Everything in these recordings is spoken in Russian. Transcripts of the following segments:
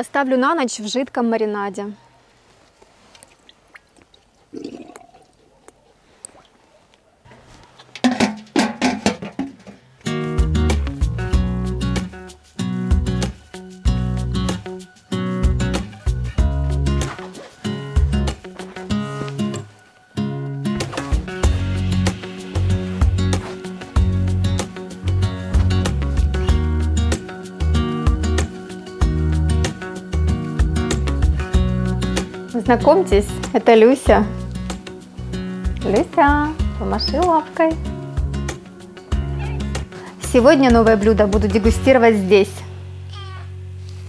Оставлю на ночь в жидком маринаде. Знакомьтесь, это Люся. Люся, помаши лапкой. Сегодня новое блюдо буду дегустировать здесь.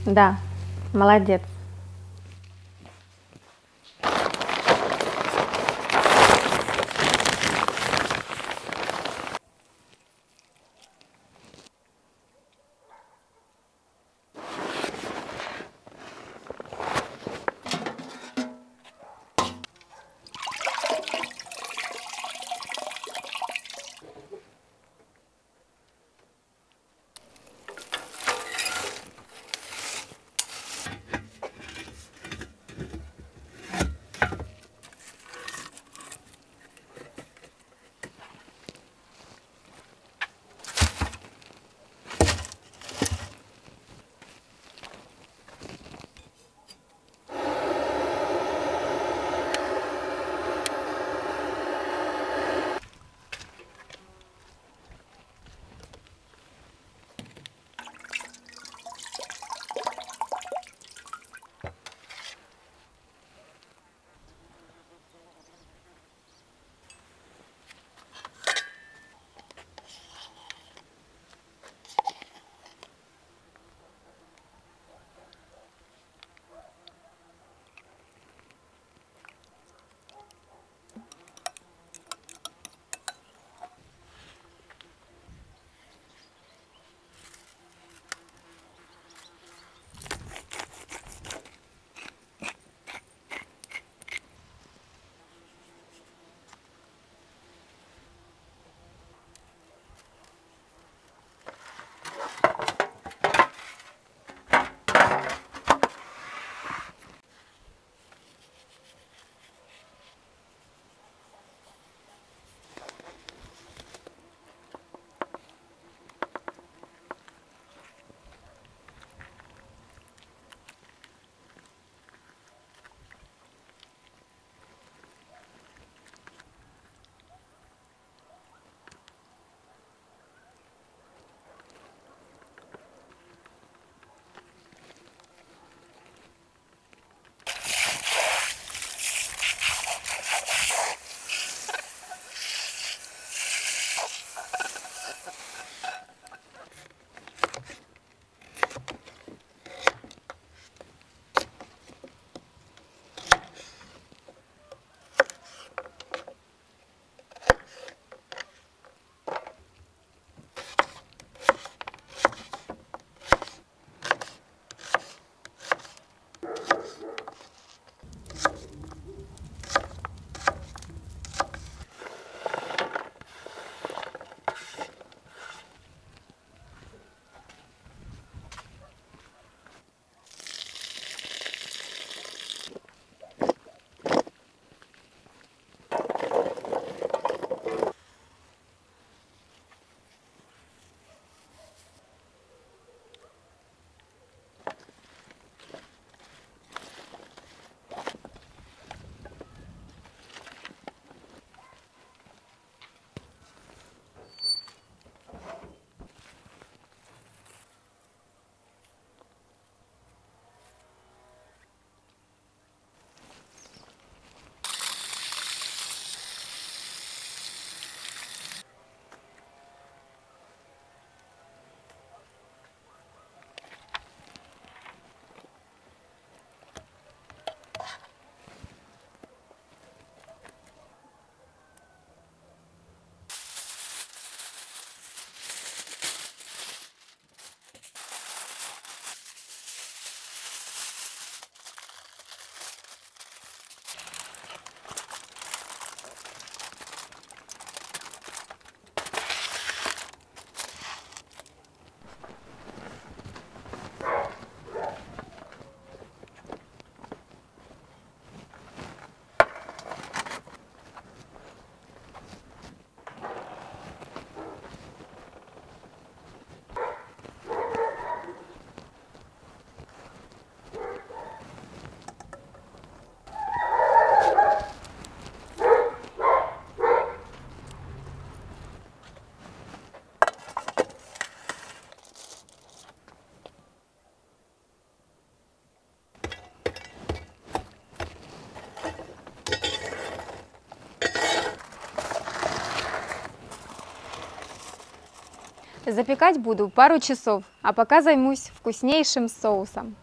Да, молодец. Запекать буду пару часов, а пока займусь вкуснейшим соусом.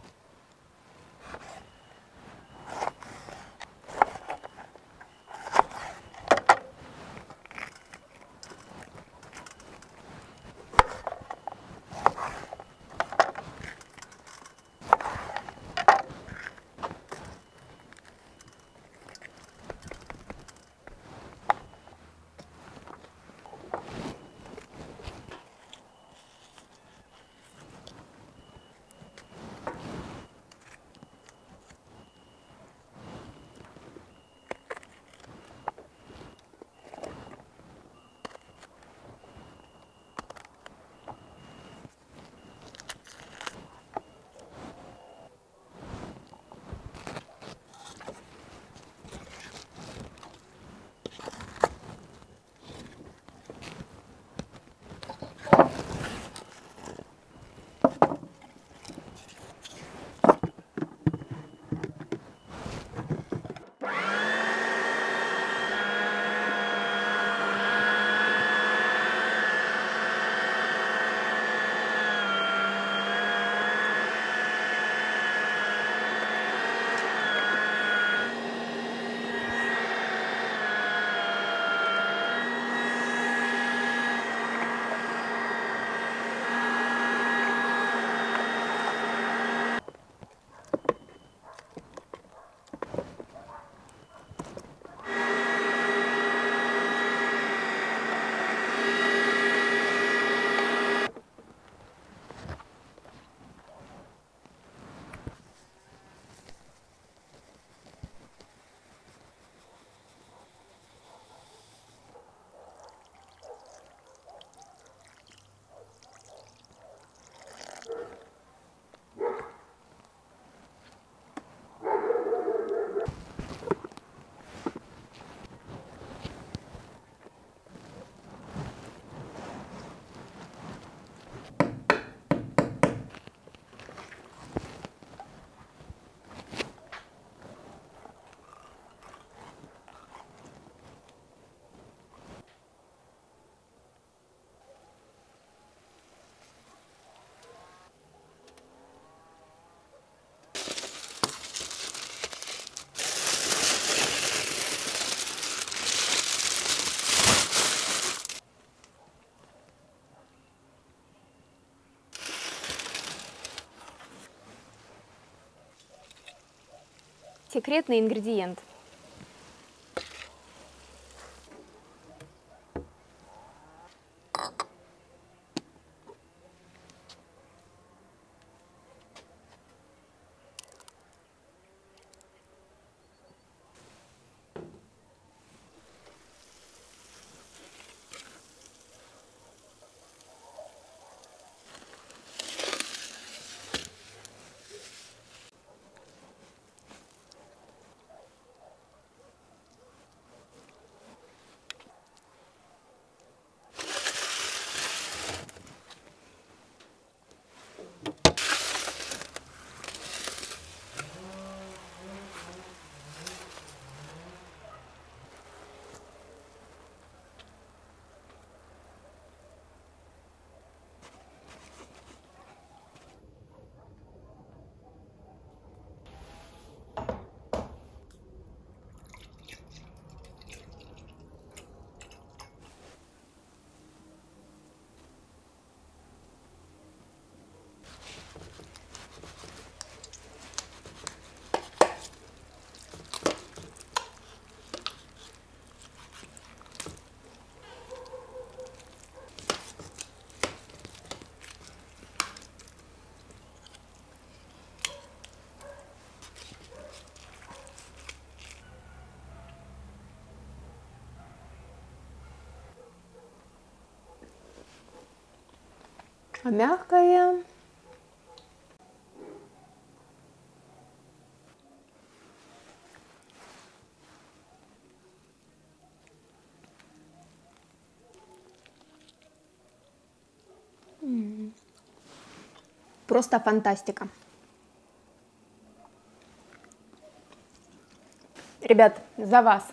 Секретный ингредиент. А мягкое. Просто фантастика. Ребят, за вас.